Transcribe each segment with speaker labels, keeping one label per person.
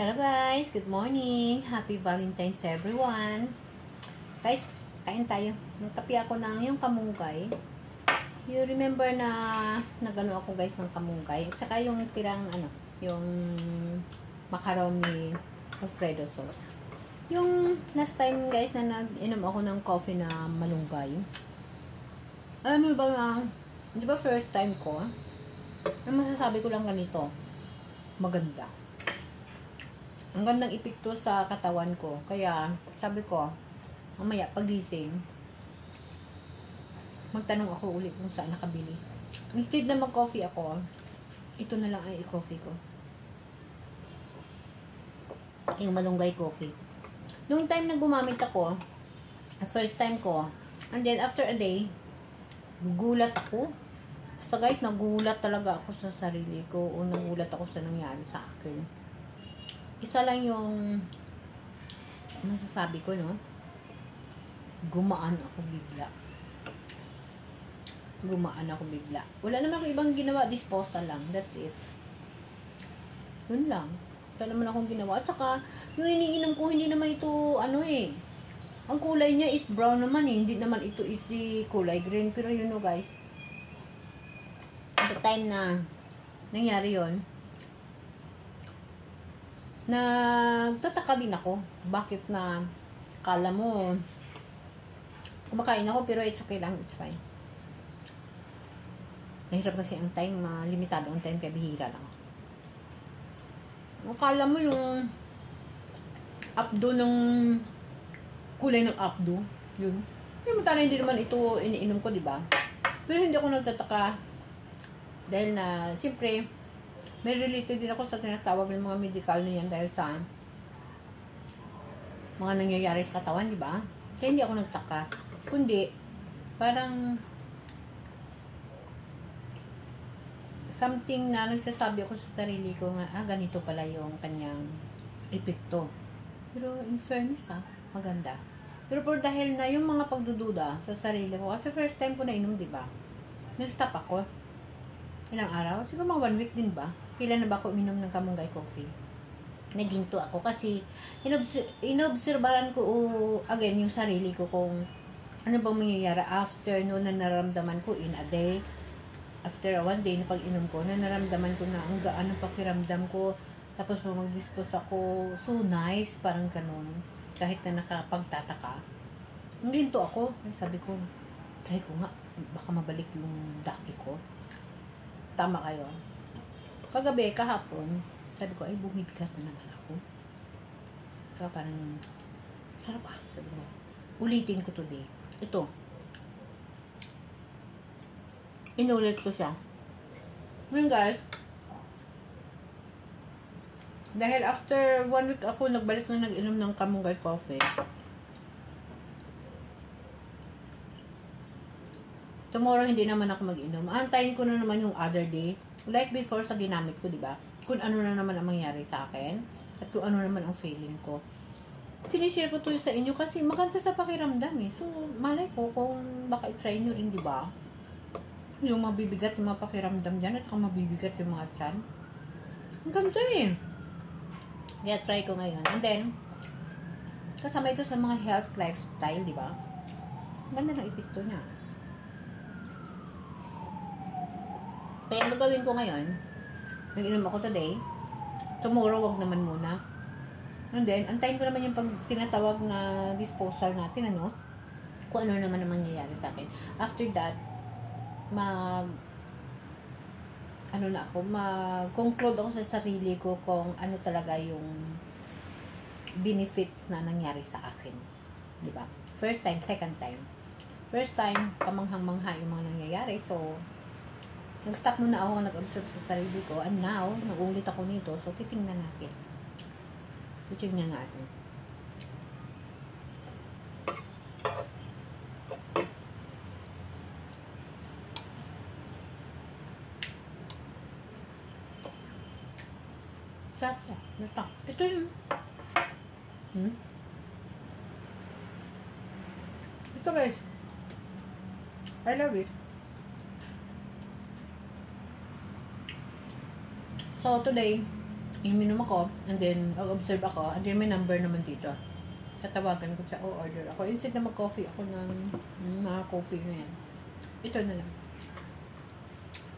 Speaker 1: Hello guys, good morning. Happy Valentine's everyone. Guys, kain tayo. Nagkapi ako ng yung kamungkay. You remember na nagano ako guys ng kamungkay. At saka yung tirang ano, yung macaroni Alfredo sauce. Yung last time guys na nag-inom ako ng coffee na malunggay. Alam mo ba na, di ba first time ko? Ang masasabi ko lang ganito, maganda ang gandang epekto sa katawan ko. Kaya, sabi ko, mamaya, pagising, magtanong ako ulit kung saan nakabili. Instead na mag-coffee ako, ito na lang ay i-coffee ko. Yung malunggay coffee. Nung time na gumamit ako, first time ko, and then after a day, gugulat ako. Basta guys, nagulat talaga ako sa sarili ko o nagulat ako sa nangyari sa akin isa lang yung masasabi ko, no? Gumaan ako bigla. Gumaan ako bigla. Wala naman akong ibang ginawa. Disposal lang. That's it. Yun lang. Wala naman akong ginawa. At saka, yung iniinom ko, hindi naman ito, ano eh. Ang kulay niya is brown naman eh. Hindi naman ito is the kulay green. Pero yun know, guys. At the time na nangyari yon nagtataka din ako. Bakit na kala mo kumakain ako pero it's okay lang, it's fine. Mahirap kasi ang time, uh, limitado ang time kaya bihira lang. Akala mo yung updo ng kulay ng updo, yun. Hindi mo hindi naman ito iniinom ko, di ba? Pero hindi ako nagtataka dahil na, siyempre, may related din ako sa tinatawag ng mga medical na yan dahil sa mga nangyayari sa katawan, di ba? Kaya hindi ako nagtaka. Kundi, parang something na nagsasabi ako sa sarili ko nga, ah, ganito pala yung kanyang epekto. Pero in fairness, ah, maganda. Pero por dahil na yung mga pagdududa sa sarili ko, kasi first time ko na inom, di ba? Nag-stop ako ilang araw, siguro mga one week din ba? Kailan na ba ako uminom ng kamunggay coffee? Naginto ako kasi inobs- inobserbaran ko uh, again yung sarili ko kung ano bang mangyayari after no na naramdaman ko in a day. After one day na pag-inom ko na naramdaman ko na ang gaan ng pakiramdam ko. Tapos pag mag-dispose ako. So nice. Parang ganun. Kahit na nakapagtataka. Ginto ako. Sabi ko try ko nga. Baka mabalik yung dati ko Tama kayo. Kagabi, kahapon, sabi ko, ay, bumibigat na naman ako. So, parang, sarap ah. Sabi ko, ulitin ko today. Ito. Inulit ko siya. Ngayon guys, dahil after one week ako nagbalik na nag-inom ng kamunggay coffee, Tomorrow, hindi naman ako mag-inom. Antayin ko na naman yung other day. Like before sa ginamit ko, di ba? Kung ano na naman ang mangyari sa akin. At kung ano naman ang feeling ko. Sinishare ko to sa inyo kasi makanta sa pakiramdam eh. So, malay ko kung baka i-try nyo rin, di ba? Yung mabibigat yung mga pakiramdam dyan at saka mabibigat yung mga chan. Ang ganda eh. Kaya try ko ngayon. And then, kasama ito sa mga health lifestyle, di ba? Ganda ng epekto niya. Kaya ang gagawin ko ngayon, nag-inom ako today, tomorrow wag naman muna. And then, antayin ko naman yung pag tinatawag na disposal natin, ano? Kung ano naman ang mangyayari sa akin. After that, mag ano na ako, mag-conclude ako sa sarili ko kung ano talaga yung benefits na nangyari sa akin. Di ba? First time, second time. First time, kamanghang-mangha yung mga nangyayari. So, Nag-stop muna ako, nag-observe sa sarili ko. And now, nag-ulit ako nito. So, titingnan natin. Titingnan natin. Sarap siya. Basta. Ito yung... Hmm? Ito guys. I love it. So, today, iminom ako, and then, observe ako, and then may number naman dito. Tatawagan ko sa, oh, order ako. Instead na mag-coffee ako ng mm, mga coffee na yan. Ito na lang.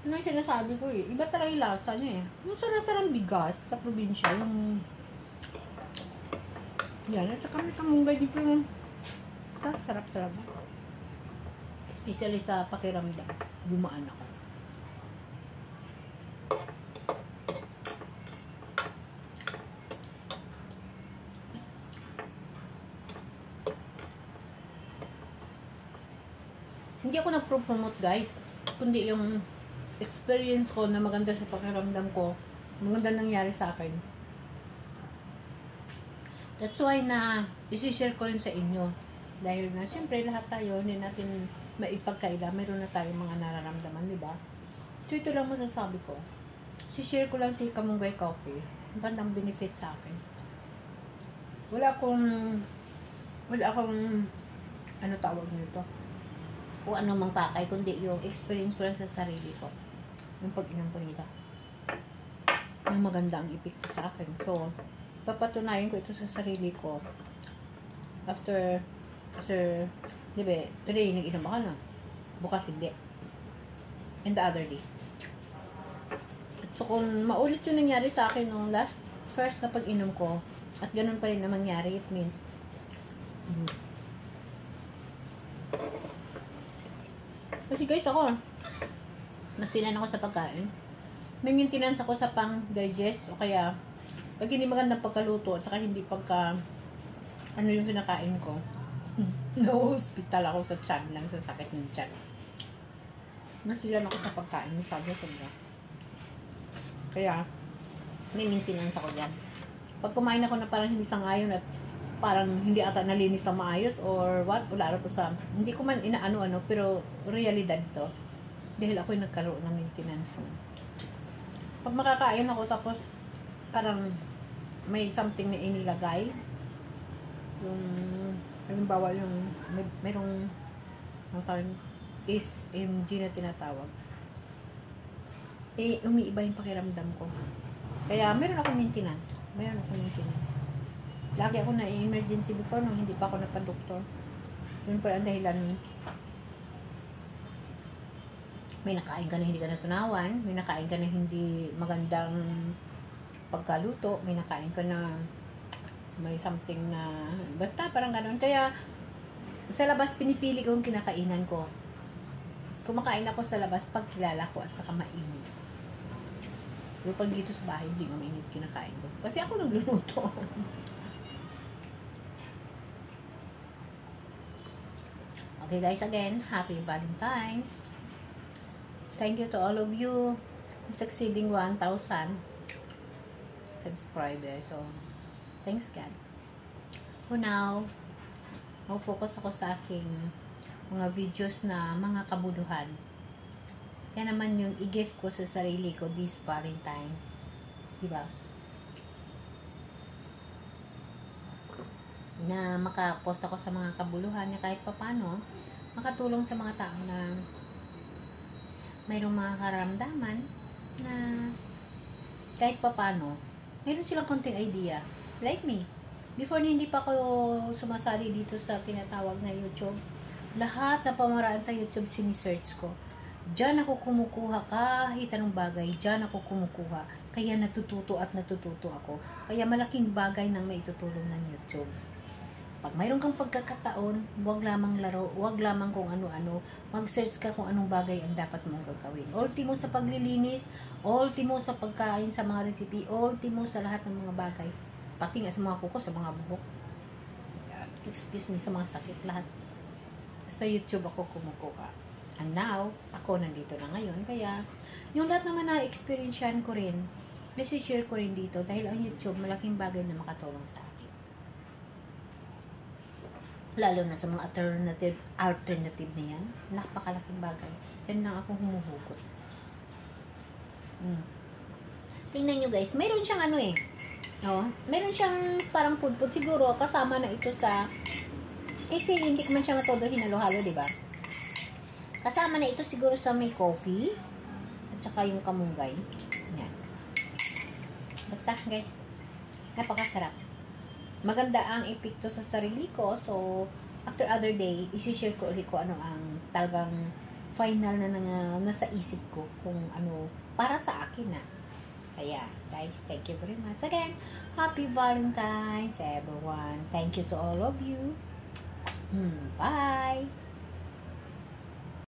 Speaker 1: Ano yung sinasabi ko eh. Iba talaga yung lasa niya eh. Yung sarasarang bigas sa probinsya, yung yan, at saka may kamunggay dito yung sa sarap talaga. Especially sa pakiramdam. Gumaan ako. Hindi ako nag-promote guys. Kundi yung experience ko na maganda sa pakiramdam ko, maganda nangyari sa akin. That's why na isi-share ko rin sa inyo. Dahil na, siyempre, lahat tayo, hindi natin maipagkaila. Meron na tayong mga nararamdaman, di ba? So, ito lang masasabi ko. Si-share ko lang si Kamunggay Coffee. Ang gandang benefit sa akin. Wala akong, wala akong, ano tawag nito? O ano mang pakay, kundi yung experience ko lang sa sarili ko. Yung pag-inom ko nito. Ang maganda ang epekto sa akin. So, papatunayan ko ito sa sarili ko after after di ba today nag-inom ako na bukas hindi and the other day at so kung maulit yung nangyari sa akin nung last first na pag-inom ko at ganun pa rin na mangyari it means good kasi guys ako masilan ako sa pagkain. May maintenance ako sa pang digest o kaya pag hindi magandang pagkaluto at saka hindi pagka ano yung kinakain ko. Na-hospital ako sa tiyan lang sa sakit ng tiyan. Nasilan ako sa pagkain masyado sobra. Kaya may maintenance ako dyan. Pag kumain ako na parang hindi sangayon at parang hindi ata nalinis na maayos or what, wala po sa, hindi ko man inaano-ano, pero realidad to. Dahil ako yung nagkaroon ng maintenance. Pag makakain ako tapos parang may something na inilagay. Yung, halimbawa yung, may, merong, ang tawag, is MG na tinatawag. Eh, umiiba yung pakiramdam ko. Kaya, meron ako maintenance. Meron ako maintenance. Lagi ako na emergency before nung hindi pa ako napadoktor. Yun pa ang dahilan may nakain ka na hindi ka natunawan, may nakain ka na hindi magandang pagkaluto, may nakain ka na may something na basta parang ganoon. Kaya sa labas pinipili ko yung kinakainan ko. Kumakain ako sa labas pag kilala ko at saka mainit. Pero pag dito sa bahay, hindi ko mainit kinakain ko. Kasi ako nagluluto. okay guys, again, happy Valentine's. Thank you to all of you. Succeeding 1,000 subscriber. So, thanks God. For now, mag-focus ako sa aking mga videos na mga kabuduhan. Yan naman yung i-gift ko sa sarili ko this Valentine's. Diba? Na makapost ako sa mga kabuluhan na kahit papano, makatulong sa mga tao na mayroong mga karamdaman na kahit papano, meron silang konting idea. Like me. Before hindi pa ako sumasali dito sa tinatawag na YouTube, lahat na pamaraan sa YouTube sinisearch ko. Diyan ako kumukuha kahit anong bagay, diyan ako kumukuha. Kaya natututo at natututo ako. Kaya malaking bagay nang maitutulong ng YouTube. Pag mayroon kang pagkakataon, huwag lamang laro, huwag lamang kung ano-ano, mag-search ka kung anong bagay ang dapat mong gagawin. Ultimo sa paglilinis, ultimo sa pagkain sa mga recipe, ultimo sa lahat ng mga bagay. Pati nga sa mga kuko, sa mga buhok. Excuse me, sa mga sakit, lahat. Sa YouTube ako kumukuha. And now, ako nandito na ngayon, kaya yung lahat naman na experience ko rin, share ko rin dito dahil ang YouTube malaking bagay na makatulong sa akin lalo na sa mga alternative alternative na yan. Napakalaking bagay. Dyan lang ako humuhugot. Hmm. tingnan nyo guys. Mayroon siyang ano eh. Oh, mayroon siyang parang pudpud siguro. Kasama na ito sa kasi hindi man siya matodo hinalo-halo diba kasama na ito siguro sa may coffee at saka yung kamunggay. Yan. Basta, guys, napakasarap. Maganda ang epekto sa sarili ko. So, after other day, isi-share ko ulit ko ano ang talagang final na, na nasa isip ko kung ano para sa akin na. Kaya, guys, thank you very much. Again, happy Valentine's, everyone. Thank you to all of you. Hmm, bye!